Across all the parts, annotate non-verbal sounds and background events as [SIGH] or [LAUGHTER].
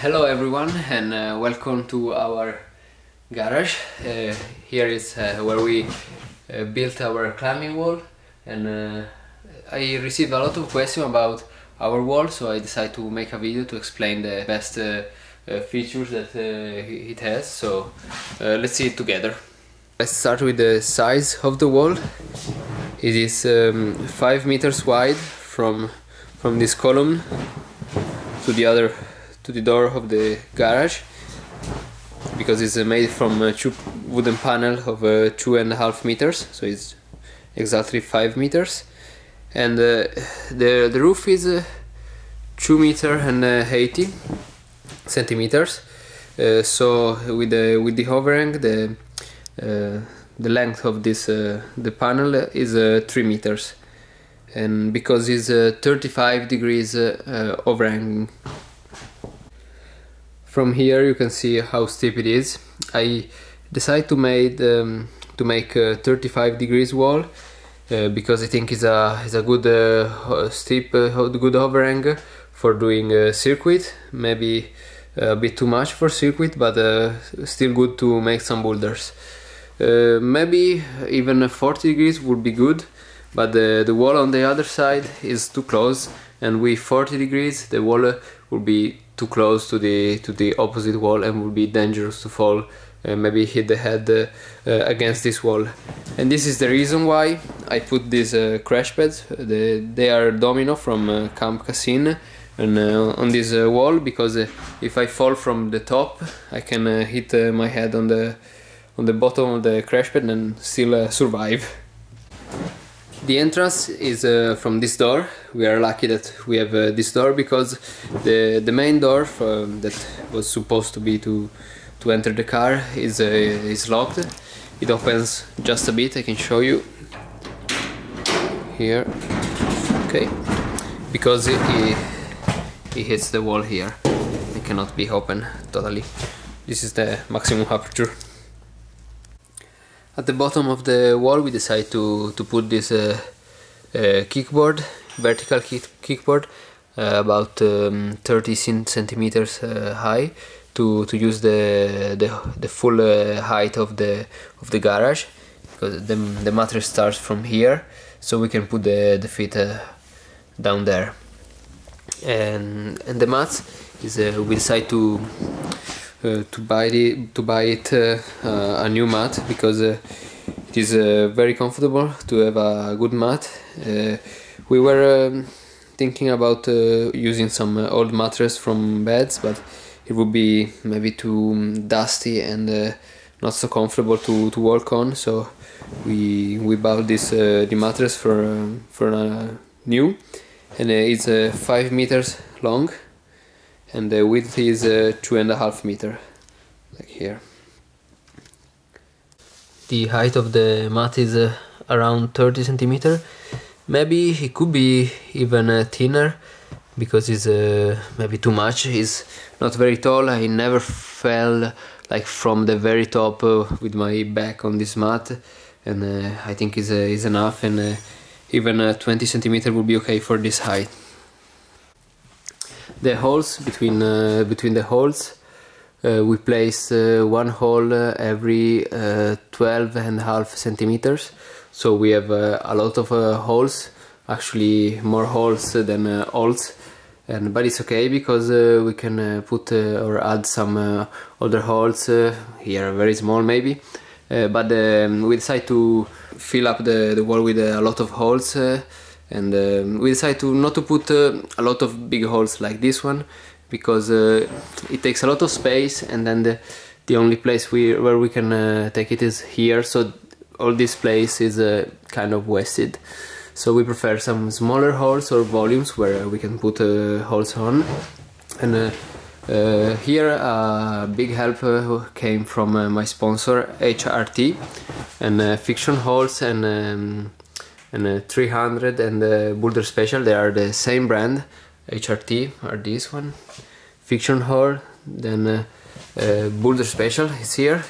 Hello everyone and uh, welcome to our garage. Uh, here is uh, where we uh, built our climbing wall and uh, I received a lot of questions about our wall so I decided to make a video to explain the best uh, features that it has so let's see it together. Let's start with the size of the wall. It is um, 5 meters wide from from this column to the other to the door of the garage because it's made from a two wooden panel of uh, two and a half meters so it's exactly five meters. And uh, the the roof is uh, two meter and uh, 80 centimeters. Uh, so with the with the overhang the uh, the length of this the panel is three meters. And because it's uh, 35 degrees overhang from here you can see how steep it is. I decided to make um, to make a 35 degrees wall uh, because I think it's a it's a good uh, steep uh, good overhang for doing a circuit. Maybe a bit too much for circuit but uh, still good to make some boulders. Uh, maybe even 40 degrees would be good but the, the wall on the other side is too close and with 40 degrees the wall uh, will be too close to the to the opposite wall and would be dangerous to fall and maybe hit the head uh, uh, against this wall. And this is the reason why I put these uh, crash pads. The, they are domino from uh, Camp Cassin and uh, on this uh, wall because uh, if I fall from the top I can uh, hit uh, my head on the on the bottom of the crash pad and still uh, survive the entrance is uh, from this door. We are lucky that we have uh, this door because the the main door for, that was supposed to be to to enter the car is uh, is locked. It opens just a bit. I can show you here. Okay, because it, it, it hits the wall here. It cannot be open totally. This is the maximum aperture. At the bottom of the wall we decided to, to put this uh, uh, kickboard, vertical kick, kickboard, uh, about um, 30 centimeters uh, high to, to use the, the, the full uh, height of the, of the garage because the, the mattress starts from here so we can put the, the feet uh, down there. And, and the mats is we decide to to buy the to buy it uh, uh, a new mat because it is very comfortable to have a good mat. we were um, thinking about using some old mattress from beds, but it would be maybe too um, dusty and not so comfortable to, to walk on. So we we bought this the mattress for um, for a new, and it's five meters long and the width is uh, two and a half meter like here. The height of the mat is uh, around 30 centimeter. Maybe it could be even uh, thinner because it's uh, maybe too much. It's not very tall. I never fell like from the very top uh, with my back on this mat. And uh, I think is is enough. And even 20 centimeter would be okay for this height the holes between uh, between the holes uh, we place uh, one hole every 12 and a half centimeters. So we have a lot of holes actually more holes than holes. And but it's okay because uh, we can uh, put uh, or add some other holes here very small maybe. But um, we decide to fill up the, the wall with a lot of holes and um, we decided to not to put uh, a lot of big holes like this one because uh, it takes a lot of space and then the, the only place we, where we can uh, take it is here. So all this place is uh, kind of wasted. So we prefer some smaller holes or volumes where we can put uh, holes on. And uh, here a big help came from my sponsor HRT and fiction holes and um, and uh, 300 and the Boulder Special they are the same brand HRT are this one Fiction Hole then uh, uh, Boulder Special is here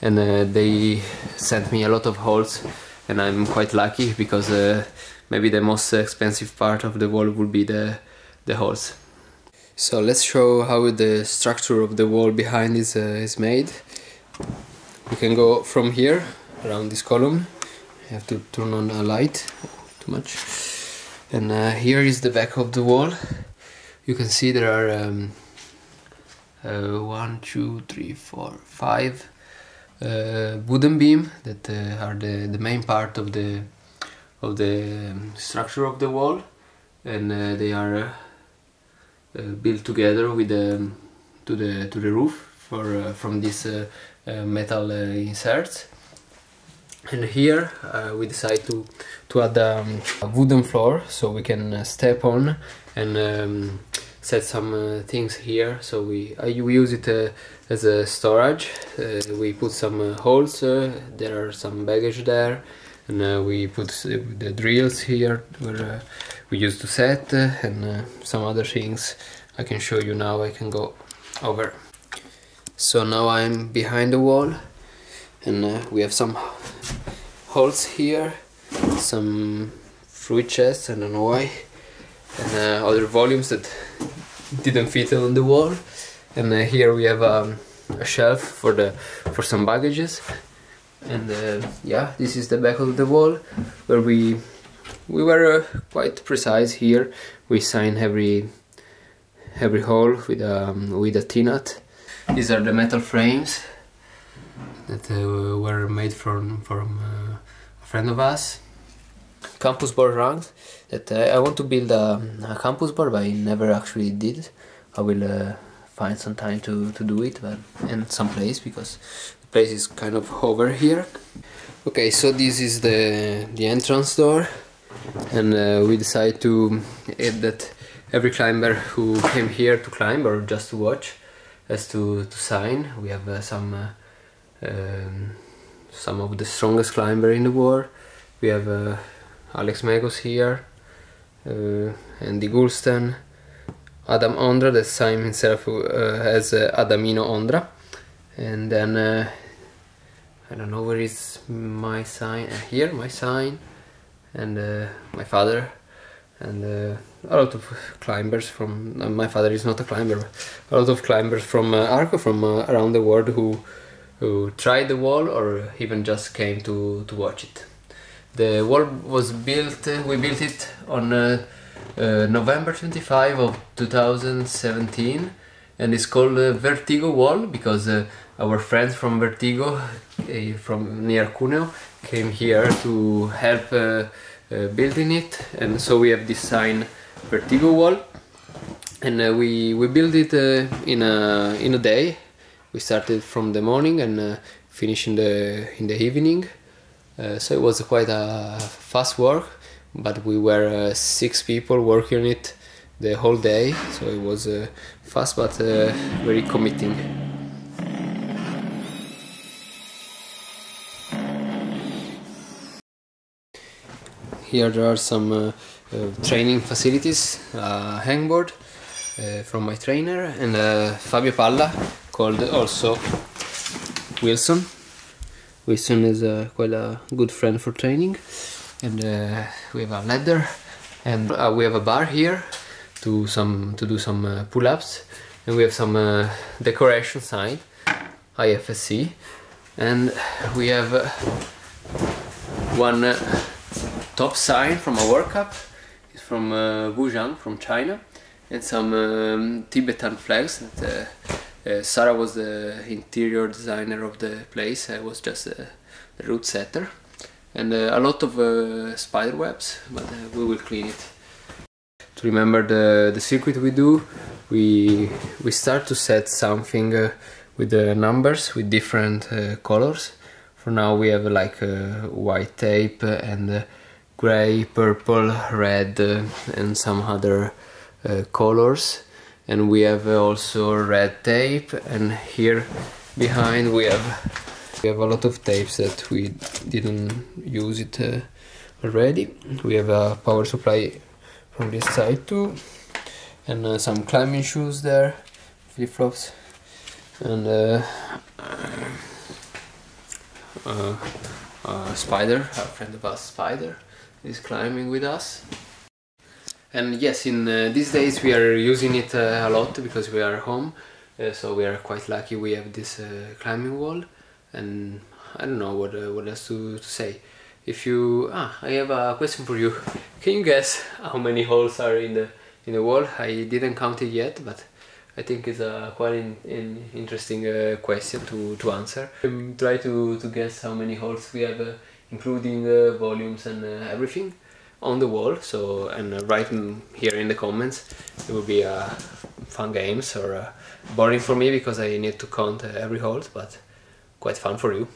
and they sent me a lot of holes and I'm quite lucky because maybe the most expensive part of the wall would be the, the holes So let's show how the structure of the wall behind is, uh, is made. We can go from here around this column. Have to turn on a light, too much. And uh, here is the back of the wall. You can see there are um, uh, one, two, three, four, five uh, wooden beam that uh, are the, the main part of the of the um, structure of the wall, and uh, they are uh, built together with the um, to the to the roof for from these metal inserts. And here we decide to to add um, a wooden floor so we can step on and um, set some uh, things here. So we uh, we use it uh, as a storage. We put some holes there are some baggage there. And we put the drills here where we used to set and some other things I can show you now I can go over. So now I'm behind the wall and uh, we have some holes here some fruit chests I don't know why and uh, other volumes that didn't fit on the wall. And uh, here we have um, a shelf for the for some baggages. And uh, yeah this is the back of the wall where we we were uh, quite precise here. We sign every every hole with um, with a T-nut. These are the metal frames that uh, were made from from uh, a friend of us. Campus board rungs that uh, I want to build a, a, campus board but I never actually did. I will uh, find some time to, to do it but in some place because the place is kind of [LAUGHS] over here. Okay so this is the the entrance door and uh, we decided to add that every climber who came here to climb or just to watch has to, to sign. We have uh, some uh, um, some of the strongest climber in the world we have uh, Alex Megos here, uh, Andy Goulston, Adam Ondra that signed himself uh, as uh, Adamino Ondra, and then uh, I don't know where is my sign. Uh, here, my sign, and uh, my father, and a lot of climbers from. my father is not a climber, a lot of climbers from Arco from around the world who who tried the wall or even just came to to watch it. The wall was built, uh, we built it on uh, uh, November 25 of 2017 and it's called Vertigo Wall because our friends from Vertigo from near Cuneo came here to help building it and so we have this sign Vertigo Wall and uh, we we built it uh, in a in a day. We started from the morning and uh, finished in the in the evening. Uh, so it was quite a fast work, but we were uh, six people working on it the whole day, so it was uh, fast but uh, very committing. Here there are some uh, training facilities, a hangboard from my trainer and Fabio Palla called also Wilson. Wilson is uh, quite a good friend for training. And uh, we have a ladder and uh, we have a bar here to some to do some uh, pull-ups. And we have some uh, decoration sign IFSC and we have uh, one top sign from a World Cup. It's from Wujiang from China. And some um, Tibetan flags that Sarah was the interior designer of the place. I was just a, a route setter, and uh, a lot of uh, spider webs, but uh, we will clean it. To remember the the circuit we do, we we start to set something uh, with the numbers with different uh, colors. For now, we have like white tape and gray, purple, red, and some other colors and we have also red tape and here behind we have we have a lot of tapes that we didn't use it uh, already. We have a power supply from this side too and uh, some climbing shoes there flip-flops and uh, uh, spider a friend of us spider is climbing with us And yes, in uh, these days we are using it uh, a lot because we are home, uh, so we are quite lucky we have this climbing wall. And I don't know what what else to, to say. If you ah, I have a question for you. Can you guess how many holes are in the in the wall? I didn't count it yet, but I think it's a quite in, in interesting uh, question to, to answer. Um, try to, to guess how many holes we have, uh, including uh, volumes and everything on the wall. So and uh, write here in the comments. It will be a fun games or uh, boring for me because I need to count every hole, but quite fun for you.